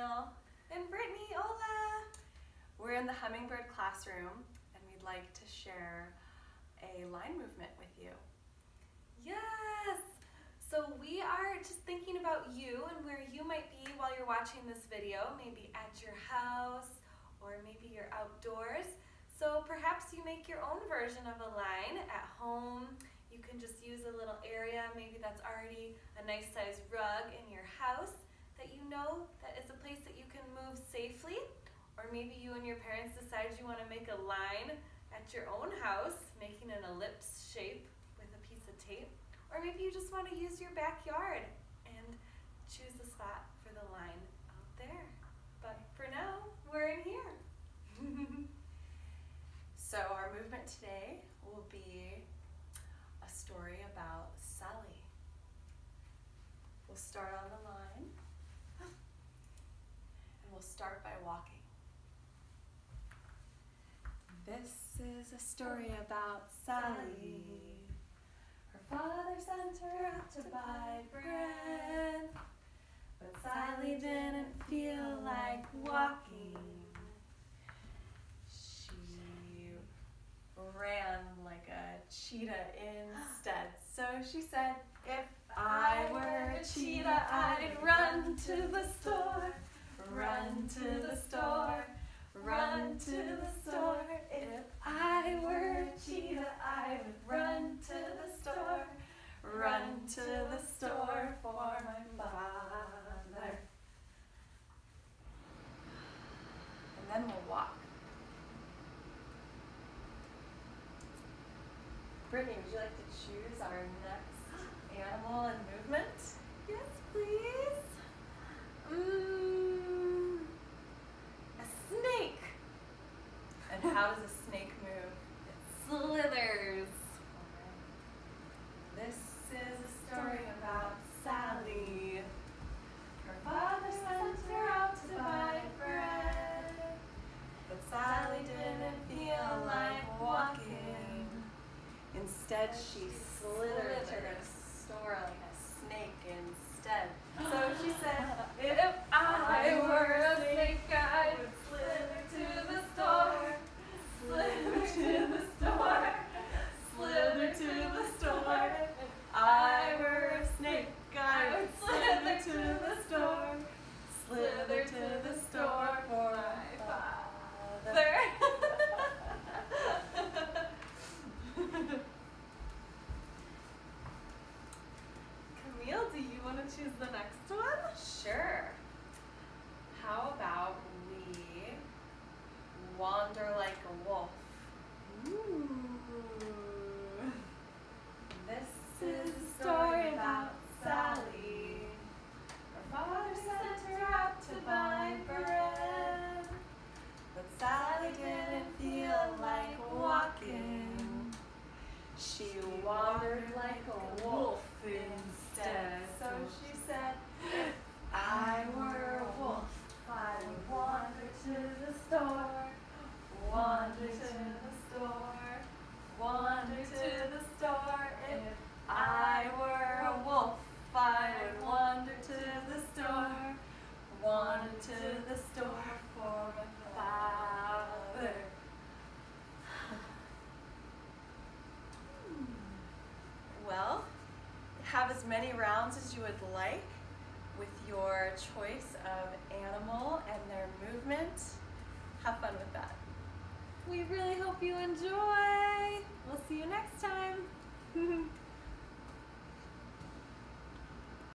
Camille and Brittany. Hola! We're in the Hummingbird classroom and we'd like to share a line movement with you. Yes! So we are just thinking about you and where you might be while you're watching this video, maybe at your house or maybe you're outdoors. So perhaps you make your own version of a line at home. You can just use a little area, maybe that's already a nice size rug that you know that is a place that you can move safely. Or maybe you and your parents decide you want to make a line at your own house, making an ellipse shape with a piece of tape. Or maybe you just want to use your backyard and choose a spot for the line out there. But for now, we're in here. so our movement today will be a story about Sally. We'll start on the line we'll start by walking. This is a story about Sally. Her father sent her out to buy bread, but Sally didn't feel like walking. She ran like a cheetah instead. So she said, if I were a cheetah, I'd run to the store. Run to the store, run to the store. If I were a cheetah, I would run to the store, run to the store for my father. And then we'll walk. Brittany, would you like to choose our next animal and movement? Yes, please. Mm. And how does a snake move? It slithers. This is a story about Sally. Her father sent her out to buy bread. But Sally didn't feel like walking. Instead, she slithered to the store like a snake instead. So she said, if I were a snake, I would slither to the store. Slither to the store, slither to the store. If I were a snake, I would slither to the store, slither to the store for my father. Camille, do you want to choose the next one? Sure. How about wander like a wolf. Ooh. This is a story about Sally. Her father sent her out to buy bread. But Sally didn't feel like walking. She wandered like a wolf instead. So she said, if I were a wolf, I would wander to the store. Wander to the many rounds as you would like with your choice of animal and their movement. Have fun with that. We really hope you enjoy. We'll see you next time.